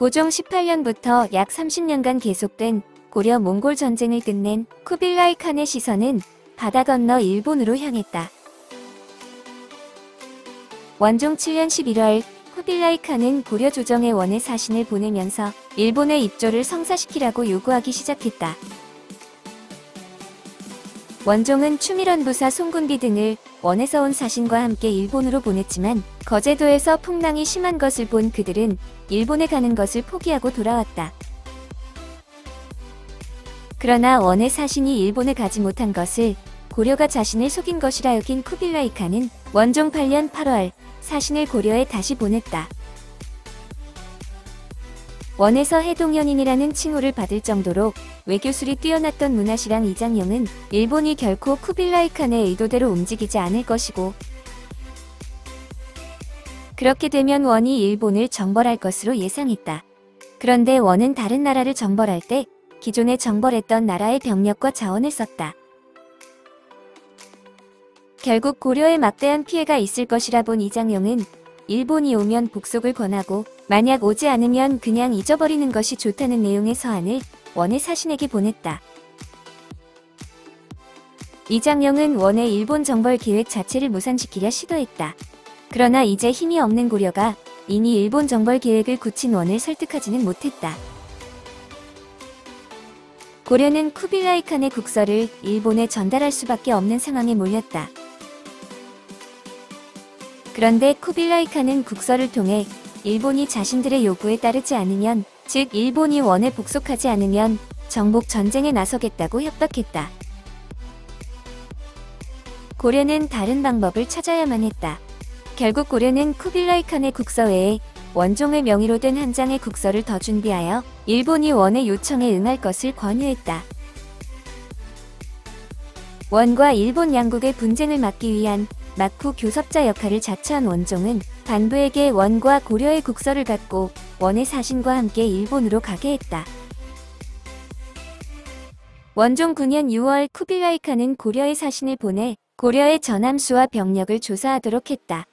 고종 18년부터 약 30년간 계속된 고려 몽골 전쟁을 끝낸 쿠빌라이 칸의 시선은 바다 건너 일본으로 향했다. 원종 7년 11월 쿠빌라이 칸은 고려 조정에 원의 사신을 보내면서 일본의 입조를 성사시키라고 요구하기 시작했다. 원종은 추밀원 부사 송군비 등을 원에서 온 사신과 함께 일본으로 보냈지만 거제도에서 풍랑이 심한 것을 본 그들은 일본에 가는 것을 포기하고 돌아왔다. 그러나 원의 사신이 일본에 가지 못한 것을 고려가 자신을 속인 것이라 여긴 쿠빌라이 칸은 원종 8년 8월 사신을 고려에 다시 보냈다. 원에서 해동연인이라는 칭호를 받을 정도로 외교술이 뛰어났던 문화시랑 이장용은 일본이 결코 쿠빌라이 칸의 의도대로 움직이지 않을 것이고 그렇게 되면 원이 일본을 정벌할 것으로 예상했다. 그런데 원은 다른 나라를 정벌할 때 기존에 정벌했던 나라의 병력과 자원을 썼다. 결국 고려에 막대한 피해가 있을 것이라 본 이장용은 일본이 오면 복속을 권하고 만약 오지 않으면 그냥 잊어버리는 것이 좋다는 내용의 서한을 원의 사신에게 보냈다. 이장영은 원의 일본 정벌 계획 자체를 무산시키려 시도했다. 그러나 이제 힘이 없는 고려가 이미 일본 정벌 계획을 굳힌 원을 설득하지는 못했다. 고려는 쿠빌라이 칸의 국서를 일본에 전달할 수밖에 없는 상황에 몰렸다. 그런데 쿠빌라이 칸은 국서를 통해 일본이 자신들의 요구에 따르지 않으면 즉 일본이 원에 복속하지 않으면 정복 전쟁에 나서겠다고 협박했다. 고려는 다른 방법을 찾아야만 했다. 결국 고려는 쿠빌라이 칸의 국서 외에 원종의 명의로 된 한 장의 국서를 더 준비하여 일본이 원의 요청에 응할 것을 권유했다. 원과 일본 양국의 분쟁을 막기 위한 막후 교섭자 역할을 자처한 원종은 반부에게 원과 고려의 국서를 갖고 원의 사신과 함께 일본으로 가게 했다. 원종 9년 6월 쿠빌라이 칸은 고려의 사신을 보내 고려의 전함수와 병력을 조사하도록 했다.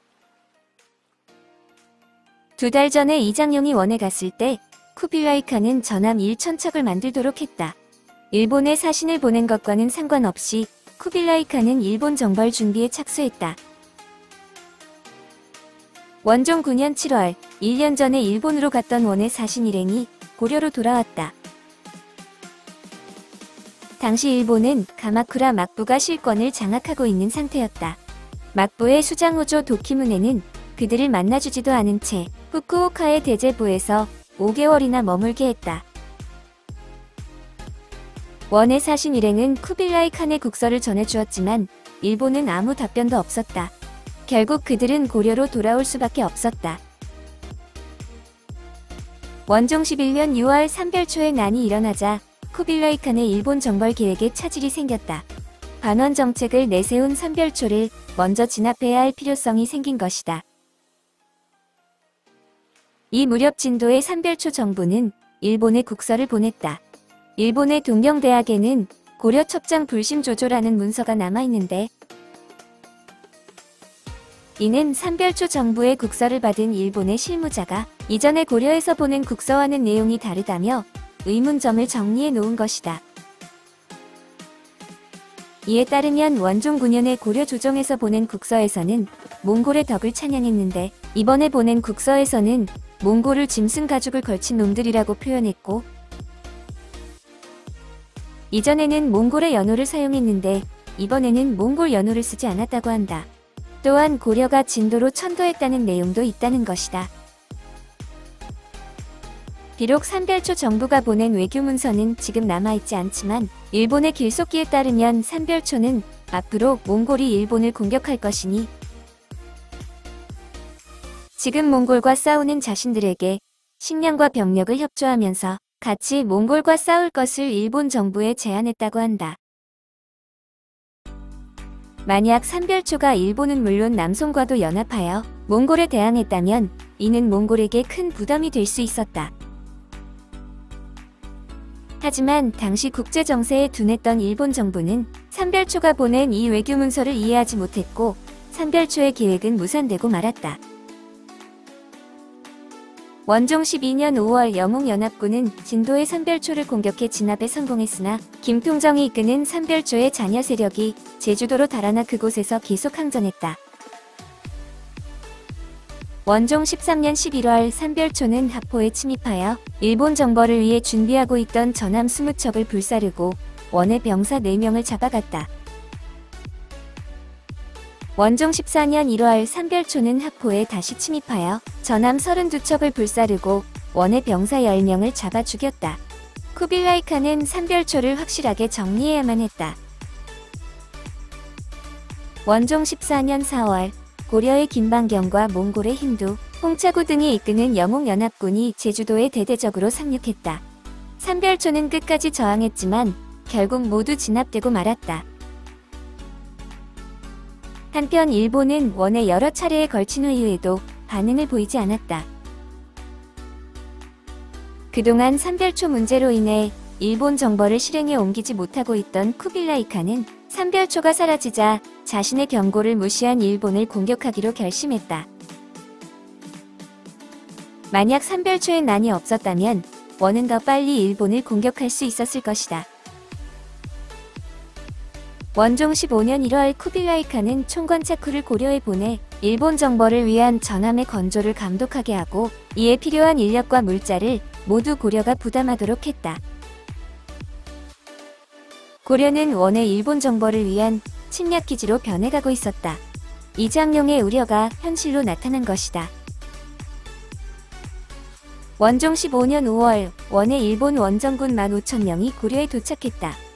두 달 전에 이장용이 원에 갔을 때 쿠빌라이 칸은 전함 1천척을 만들도록 했다. 일본에 사신을 보낸 것과는 상관없이 쿠빌라이 칸은 일본 정벌 준비에 착수했다. 원종 9년 7월, 1년 전에 일본으로 갔던 원의 사신 일행이 고려로 돌아왔다. 당시 일본은 가마쿠라 막부가 실권을 장악하고 있는 상태였다. 막부의 수장호조 도키무네는 그들을 만나주지도 않은 채 후쿠오카의 대제부에서 5개월이나 머물게 했다. 원의 사신 일행은 쿠빌라이 칸의 국서를 전해주었지만 일본은 아무 답변도 없었다. 결국 그들은 고려로 돌아올 수밖에 없었다. 원종 11년 6월 삼별초의 난이 일어나자 쿠빌라이 칸의 일본 정벌 계획에 차질이 생겼다. 반원 정책을 내세운 삼별초를 먼저 진압해야 할 필요성이 생긴 것이다. 이 무렵 진도의 삼별초 정부는 일본에 국서를 보냈다. 일본의 동경대학에는 고려 첩장 불심 조조라는 문서가 남아있는데 이는 삼별초 정부의 국서를 받은 일본의 실무자가 이전에 고려에서 보낸 국서와는 내용이 다르다며 의문점을 정리해 놓은 것이다. 이에 따르면 원종 9년에 고려 조정에서 보낸 국서에서는 몽골의 덕을 찬양했는데 이번에 보낸 국서에서는 몽골을 짐승 가죽을 걸친 놈들이라고 표현했고 이전에는 몽골의 연호를 사용했는데 이번에는 몽골 연호를 쓰지 않았다고 한다. 또한 고려가 진도로 천도했다는 내용도 있다는 것이다. 비록 산별초 정부가 보낸 외교 문서는 지금 남아있지 않지만 일본의 길속기에 따르면 산별초는 앞으로 몽골이 일본을 공격할 것이니 지금 몽골과 싸우는 자신들에게 식량과 병력을 협조하면서 같이 몽골과 싸울 것을 일본 정부에 제안했다고 한다. 만약 산별초가 일본은 물론 남송과도 연합하여 몽골에 대항했다면 이는 몽골에게 큰 부담이 될 수 있었다. 하지만 당시 국제 정세에 둔했던 일본 정부는 산별초가 보낸 이 외교 문서를 이해하지 못했고 산별초의 계획은 무산되고 말았다. 원종 12년 5월 영웅연합군은 진도의 산별초를 공격해 진압에 성공했으나 김통정이 이끄는 산별초의 잔여 세력이 제주도로 달아나 그곳에서 계속 항전했다. 원종 13년 11월 산별초는 하포에 침입하여 일본 정벌을 위해 준비하고 있던 전함 20척을 불사르고 원의 병사 4명을 잡아갔다. 원종 14년 1월 산별초는 하포에 다시 침입하여 전함 32척을 불사르고 원의 병사 10명을 잡아 죽였다. 쿠빌라이 칸은 산별초를 확실하게 정리해야만 했다. 원종 14년 4월 고려의 김방경과 몽골의 힌두, 홍차구 등이 이끄는 영웅연합군이 제주도에 대대적으로 상륙했다. 산별초는 끝까지 저항했지만 결국 모두 진압되고 말았다. 한편 일본은 원에 여러 차례에 걸친 후에도 반응을 보이지 않았다. 그동안 산별초 문제로 인해 일본 정벌을 실행에 옮기지 못하고 있던 쿠빌라이카는 산별초가 사라지자 자신의 경고를 무시한 일본을 공격하기로 결심했다. 만약 산별초에 난이 없었다면 원은 더 빨리 일본을 공격할 수 있었을 것이다. 원종 15년 1월 쿠빌라이카는 총관차쿠를 고려해 보내 일본 정벌을 위한 전함의 건조를 감독하게 하고 이에 필요한 인력과 물자를 모두 고려가 부담하도록 했다. 고려는 원의 일본 정벌을 위한 침략 기지로 변해가고 있었다. 이장용의 우려가 현실로 나타난 것이다. 원종 15년 5월 원의 일본 원정군 15,000명이 고려에 도착했다.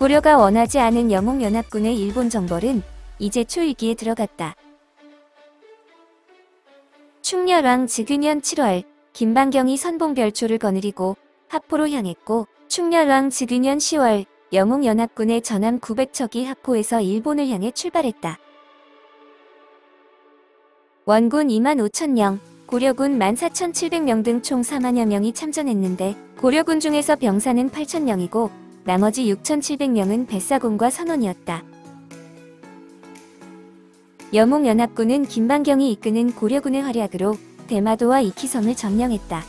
고려가 원하지 않은 영웅연합군의 일본 정벌은 이제 초위기에 들어갔다. 충렬왕 즉위년 7월 김방경이 선봉별초를 거느리고 하포로 향했고 충렬왕 즉위년 10월 영웅연합군의 전함 900척이 하포에서 일본을 향해 출발했다. 원군 2만 5천명, 고려군 14,700명 등 총 4만여 명이 참전했는데 고려군 중에서 병사는 8천명이고 나머지 6,700명은 뱃사공과 선원이었다. 여몽연합군은 김방경이 이끄는 고려군의 활약으로 대마도와 이키섬을 점령했다.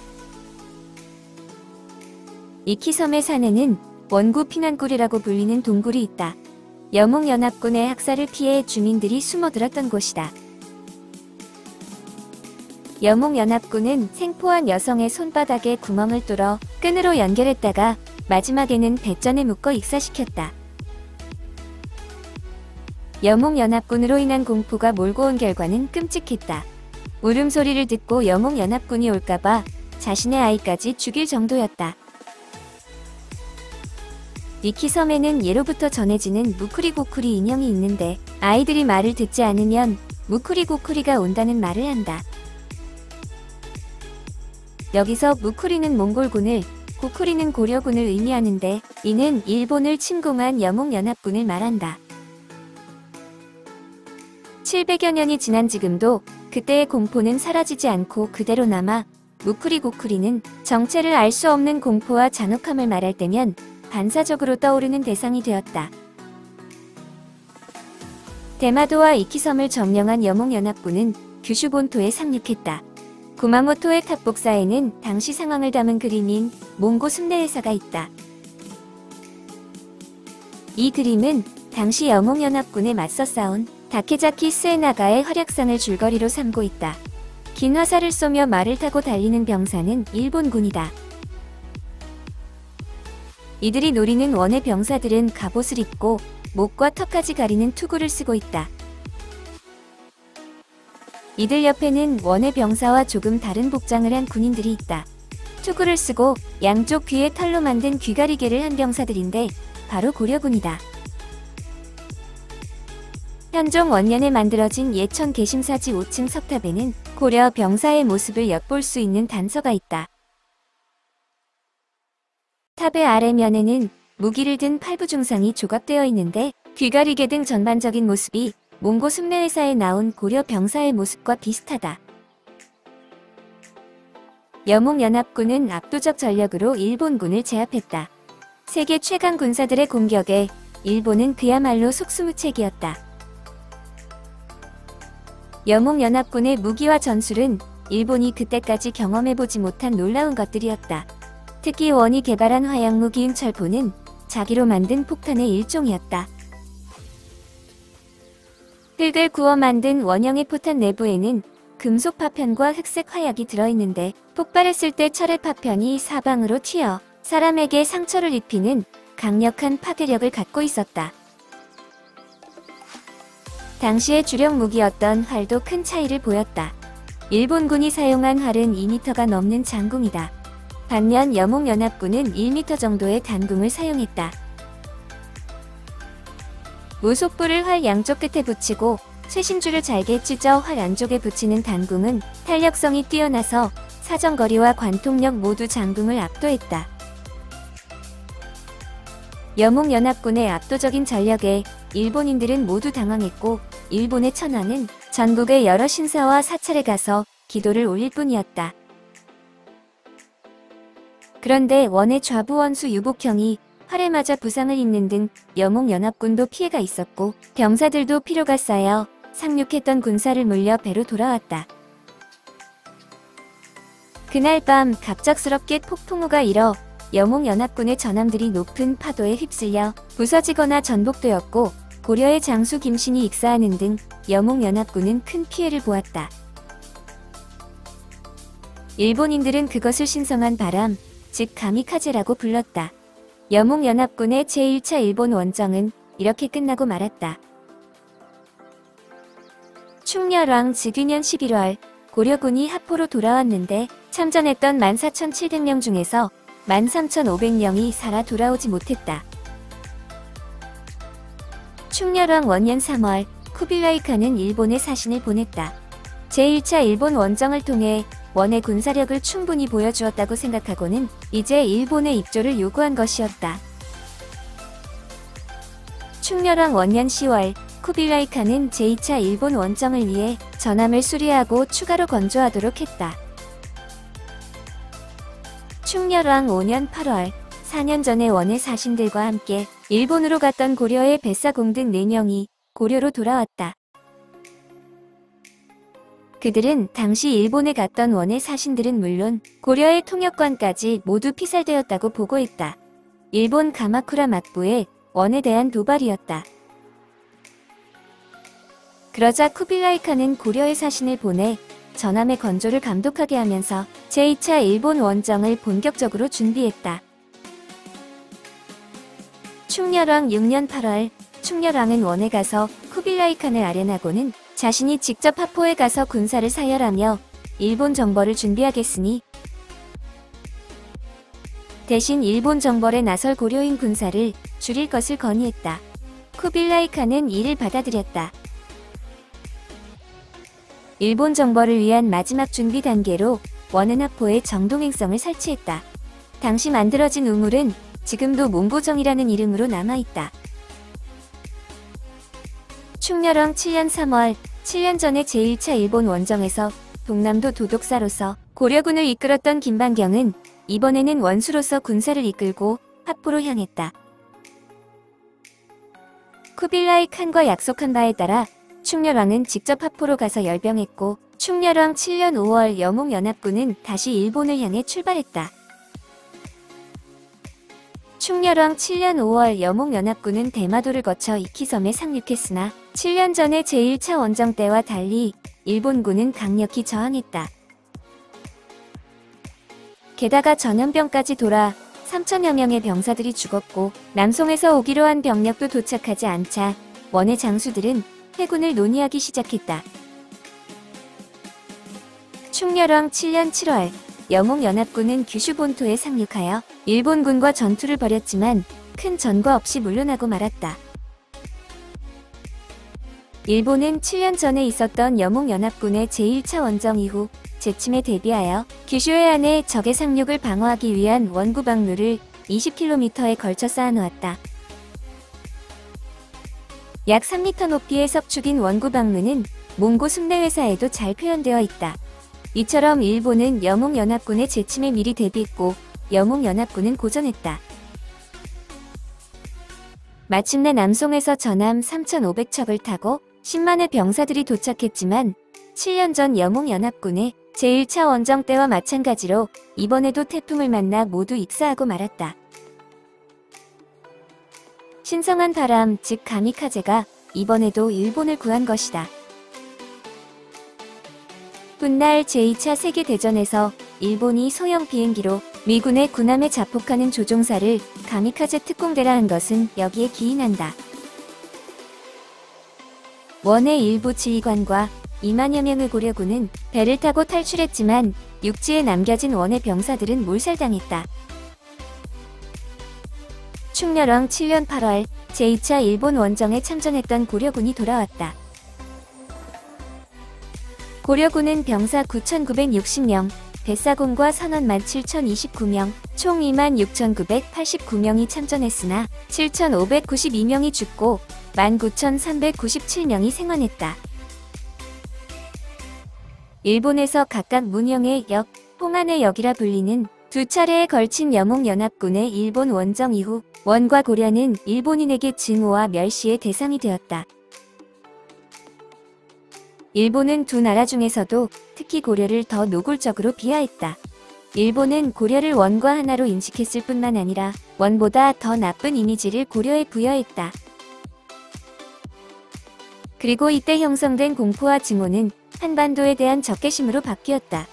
이키섬의 산에는 원구 피난굴이라고 불리는 동굴이 있다. 여몽연합군의 학살을 피해 주민들이 숨어들었던 곳이다. 여몽연합군은 생포한 여성의 손바닥에 구멍을 뚫어 끈으로 연결했다가 마지막에는 배전에 묶어 익사시켰다. 영웅연합군으로 인한 공포가 몰고 온 결과는 끔찍했다. 울음소리를 듣고 영웅연합군이 올까봐 자신의 아이까지 죽일 정도였다. 니키 섬에는 예로부터 전해지는 무쿠리고쿠리 인형이 있는데 아이들이 말을 듣지 않으면 무쿠리고쿠리가 온다는 말을 한다. 여기서 무쿠리는 몽골군을 고쿠리는 고려군을 의미하는데 이는 일본을 침공한 영웅연합군을 말한다. 700여 년이 지난 지금도 그때의 공포는 사라지지 않고 그대로 남아 무쿠리 고쿠리는 정체를 알 수 없는 공포와 잔혹함을 말할 때면 반사적으로 떠오르는 대상이 되었다. 대마도와 이키섬을 점령한 영웅연합군은 규슈 본토에 상륙했다. 구마모토의 탑복사에는 당시 상황을 담은 그림인 몽고 순례회사가 있다. 이 그림은 당시 영웅연합군에 맞서 싸운 다케자키 스에나가의 활약상을 줄거리로 삼고 있다. 긴 화살을 쏘며 말을 타고 달리는 병사는 일본군이다. 이들이 노리는 원의 병사들은 갑옷을 입고 목과 턱까지 가리는 투구를 쓰고 있다. 이들 옆에는 원의 병사와 조금 다른 복장을 한 군인들이 있다. 투구를 쓰고 양쪽 귀에 털로 만든 귀가리개를 한 병사들인데 바로 고려군이다. 현종 원년에 만들어진 예천 개심사지 5층 석탑에는 고려 병사의 모습을 엿볼 수 있는 단서가 있다. 탑의 아래면에는 무기를 든 팔부 중상이 조각되어 있는데 귀가리개 등 전반적인 모습이 몽고 숭례회사에 나온 고려 병사의 모습과 비슷하다. 여몽연합군은 압도적 전력으로 일본군을 제압했다. 세계 최강 군사들의 공격에 일본은 그야말로 속수무책이었다. 여몽연합군의 무기와 전술은 일본이 그때까지 경험해보지 못한 놀라운 것들이었다. 특히 원이 개발한 화약무기인 철포는 자기로 만든 폭탄의 일종이었다. 흙을 구워 만든 원형의 포탄 내부에는 금속 파편과 흑색 화약이 들어있는데 폭발했을 때 철의 파편이 사방으로 튀어 사람에게 상처를 입히는 강력한 파괴력을 갖고 있었다. 당시의 주력 무기였던 활도 큰 차이를 보였다. 일본군이 사용한 활은 2m가 넘는 장궁이다. 반면 여몽연합군은 1m 정도의 단궁을 사용했다. 무속불을 활 양쪽 끝에 붙이고 쇠신줄을 잘게 찢어 활 안쪽에 붙이는 단궁은 탄력성이 뛰어나서 사정거리와 관통력 모두 장궁을 압도했다. 여몽연합군의 압도적인 전력에 일본인들은 모두 당황했고 일본의 천황은 전국의 여러 신사와 사찰에 가서 기도를 올릴 뿐이었다. 그런데 원의 좌부 원수 유복형이 활에 맞아 부상을 입는 등 여몽연합군도 피해가 있었고 병사들도 피로가 쌓여 상륙했던 군사를 물려 배로 돌아왔다. 그날 밤 갑작스럽게 폭풍우가 일어 여몽연합군의 전함들이 높은 파도에 휩쓸려 부서지거나 전복되었고 고려의 장수 김신이 익사하는 등 여몽연합군은 큰 피해를 보았다. 일본인들은 그것을 신성한 바람, 즉 가미카제라고 불렀다. 여몽연합군의 제1차 일본 원정은 이렇게 끝나고 말았다. 충렬왕 즉위년 11월 고려군이 하포로 돌아왔는데 참전했던 14,700명 중에서 13,500명이 살아 돌아오지 못했다. 충렬왕 원년 3월 쿠빌라이카는 일본에 사신을 보냈다. 제1차 일본 원정을 통해 원의 군사력을 충분히 보여주었다고 생각하고는 이제 일본의 입조를 요구한 것이었다. 충렬왕 원년 10월 쿠빌라이카는 제2차 일본 원정을 위해 전함을 수리하고 추가로 건조하도록 했다. 충렬왕 5년 8월 4년 전에 원의 사신들과 함께 일본으로 갔던 고려의 뱃사공 등 4명이 고려로 돌아왔다. 그들은 당시 일본에 갔던 원의 사신들은 물론 고려의 통역관까지 모두 피살되었다고 보고했다. 일본 가마쿠라 막부의 원에 대한 도발이었다. 그러자 쿠빌라이카는 고려의 사신을 보내 전함의 건조를 감독하게 하면서 제2차 일본 원정을 본격적으로 준비했다. 충렬왕 6년 8월 충렬왕은 원에 가서 쿠빌라이 칸을 아련하고는 자신이 직접 하포에 가서 군사를 사열하며 일본 정벌을 준비하겠으니 대신 일본 정벌에 나설 고려인 군사를 줄일 것을 건의했다. 쿠빌라이 칸은 이를 받아들였다. 일본 정벌을 위한 마지막 준비 단계로 원은 하포에 정동행성을 설치했다. 당시 만들어진 우물은 지금도 몽고정이라는 이름으로 남아있다. 충렬왕 7년 3월 7년 전에 제1차 일본 원정에서 동남도 도독사로서 고려군을 이끌었던 김반경은 이번에는 원수로서 군사를 이끌고 합포로 향했다. 쿠빌라이 칸과 약속한 바에 따라 충렬왕은 직접 합포로 가서 열병했고 충렬왕 7년 5월 여몽연합군은 다시 일본을 향해 출발했다. 충렬왕 7년 5월 여몽연합군은 대마도를 거쳐 이키섬에 상륙했으나 7년 전의 제1차 원정 때와 달리 일본군은 강력히 저항했다. 게다가 전염병까지 돌아 3천여 명의 병사들이 죽었고 남송에서 오기로 한 병력도 도착하지 않자 원의 장수들은 해군을 논의하기 시작했다. 충렬왕 7년 7월 영웅연합군은 규슈 본토에 상륙하여 일본군과 전투를 벌였지만 큰 전과 없이 물러나고 말았다. 일본은 7년 전에 있었던 영웅연합군의 제1차 원정 이후 재침에 대비하여 규슈 해안에 적의 상륙을 방어하기 위한 원구 방루를 20km에 걸쳐 쌓아놓았다. 약 3m 높이의 석축인 원구 방루는 몽고 순례회사에도 잘 표현되어 있다. 이처럼 일본은 영웅연합군의 재침에 미리 대비했고 영웅연합군은 고전했다. 마침내 남송에서 전함 3,500척을 타고 10만의 병사들이 도착했지만 7년 전 영웅연합군에 제1차 원정 때와 마찬가지로 이번에도 태풍을 만나 모두 익사하고 말았다. 신성한 바람, 즉 가미카제가 이번에도 일본을 구한 것이다. 훗날 제2차 세계대전에서 일본이 소형 비행기로 미군의 군함에 자폭하는 조종사를 가미카제 특공대라 한 것은 여기에 기인한다. 원의 일부 지휘관과 2만여 명의 고려군은 배를 타고 탈출했지만 육지에 남겨진 원의 병사들은 몰살당했다. 충렬왕 7년 8월 제2차 일본 원정에 참전했던 고려군이 돌아왔다. 고려군은 병사 9,960명, 뱃사공과 선원만 7,029명, 총 26,989명이 참전했으나 7,592명이 죽고 19,397명이 생還했다. 일본에서 각각 문영의 역, 홍안의 역이라 불리는 두 차례에 걸친 영웅연합군의 일본 원정 이후 원과 고려는 일본인에게 증오와 멸시의 대상이 되었다. 일본은 두 나라 중에서도 특히 고려를 더 노골적으로 비하했다. 일본은 고려를 원과 하나로 인식했을 뿐만 아니라 원보다 더 나쁜 이미지를 고려에 부여했다. 그리고 이때 형성된 공포와 증오는 한반도에 대한 적개심으로 바뀌었다.